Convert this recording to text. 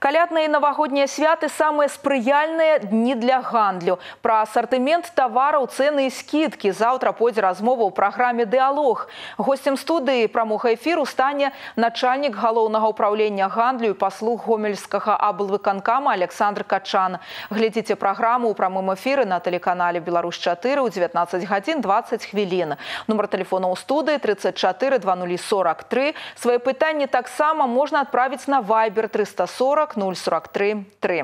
Калядные новогодние святы – самые спрыяльные дни для гандлю. Про ассортимент товаров, цены и скидки завтра пойдзе размова ў праграме «Диалог». Гостем студыі прамога эфіру стане начальник галоўнага управления гандлю и паслуг гомельскага аблвыканкама Александр Качан. Глядзіце праграму ў прамым эфіры на телеканале «Беларусь-4» ў 19 гадзін 20 хвілін. Нумар тэлефона ў студыі 34 2043. Свае пытанні таксама можна адправіць на Viber 340 043 3.